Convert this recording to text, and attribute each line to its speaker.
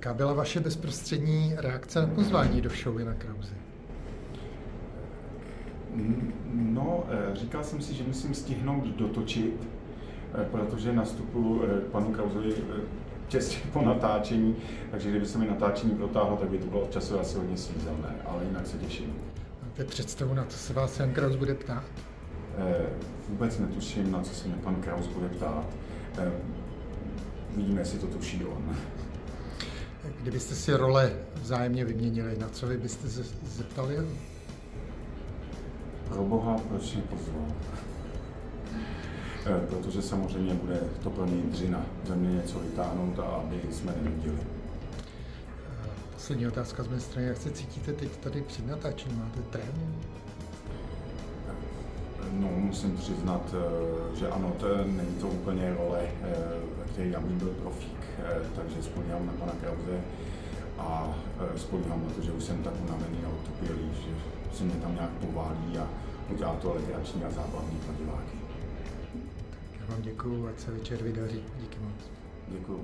Speaker 1: Jaká byla vaše bezprostřední reakce na pozvání do show na Krauzy?
Speaker 2: No, eh, říkal jsem si, že musím stihnout dotočit, eh, protože nastupu eh, panu Krauzovi těsně po natáčení, takže kdyby se mi natáčení protáhlo, tak by to bylo časově asi hodně svízelné, ale jinak se těším.
Speaker 1: Máte představu, na co se vás Jan Kraus bude ptát?
Speaker 2: Vůbec netuším, na co se mě pan Kraus bude ptát. Vidíme, jestli to tuší on.
Speaker 1: Kdybyste si role vzájemně vyměnili, na co vy byste se zeptali?
Speaker 2: Pro boha, proč mě pozval? Eh, protože samozřejmě bude to plný dřina ze mě něco vytáhnout a aby jsme nenudili.
Speaker 1: Eh, poslední otázka z mé strany. Jak se cítíte teď tady před natáčením? Máte trému?
Speaker 2: No, musím přiznat, eh, že ano, to není to úplně role, ve které já bych byl profík, takže spolíhám na pana Krause a spolíhám na to, že už jsem tak unavený a otupělý, že se mě tam nějak poválí a udělá to legrační a zábavný pro diváky.
Speaker 1: Tak já vám děkuju, ať se večer vydaří. Díky moc.
Speaker 2: Děkuju.